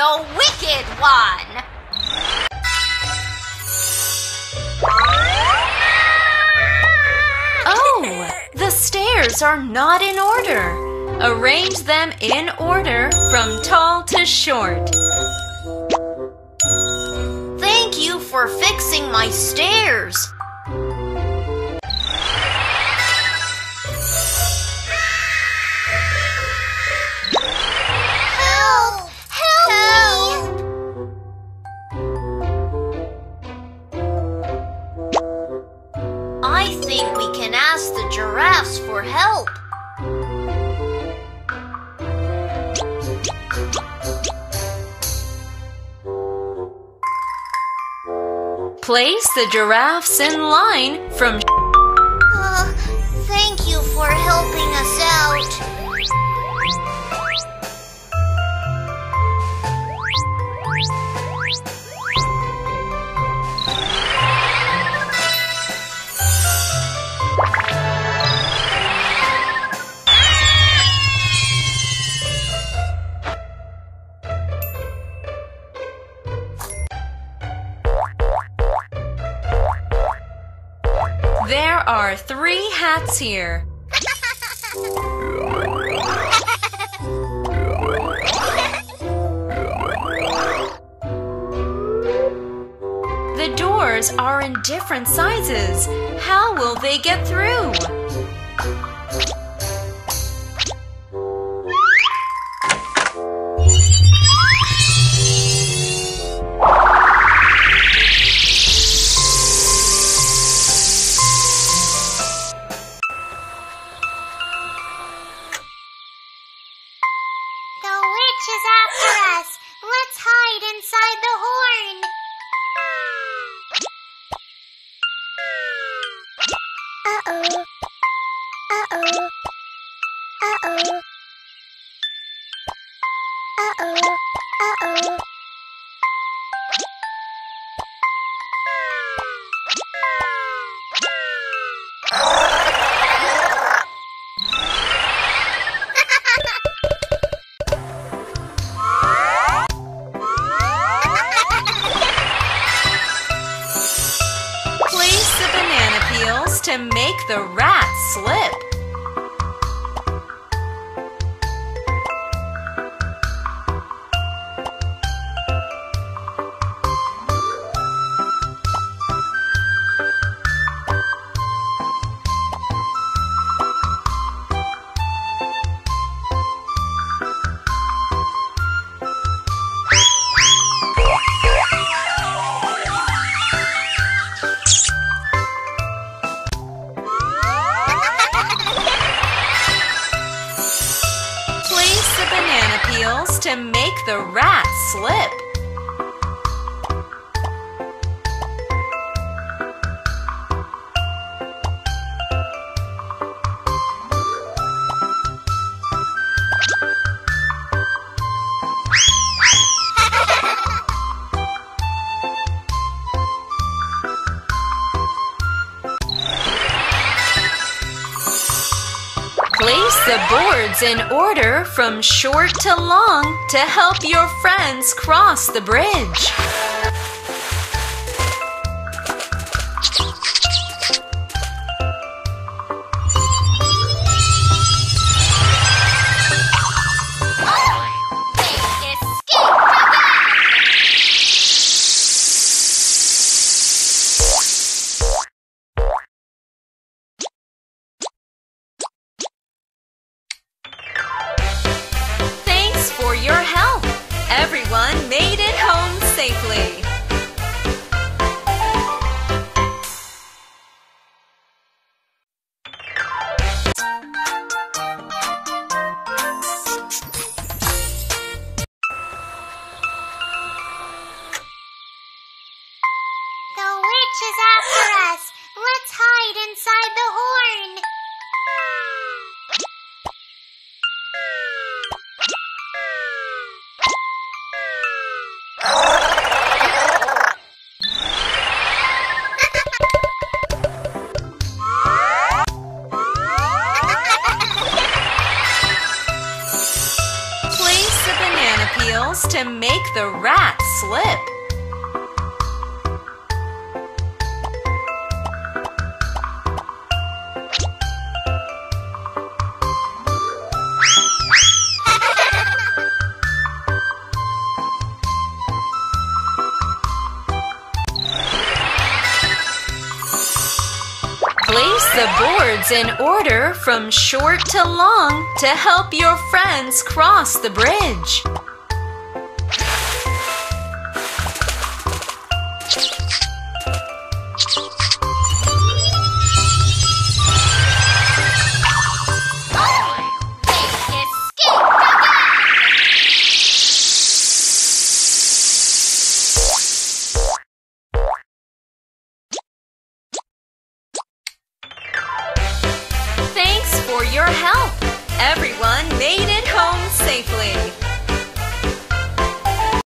the Wicked One. Oh, the stairs are not in order. Arrange them in order from tall to short. Thank you for fixing my stairs. Place the giraffes in line from There are three hats here. The doors are in different sizes. How will they get through? Place the banana peels to make the rat slip. To make the rat slip. Place the boards in order from short to long to help your friends cross the bridge. To make the rat slip. Place the boards in order from short to long to help your friends cross the bridge. for your health.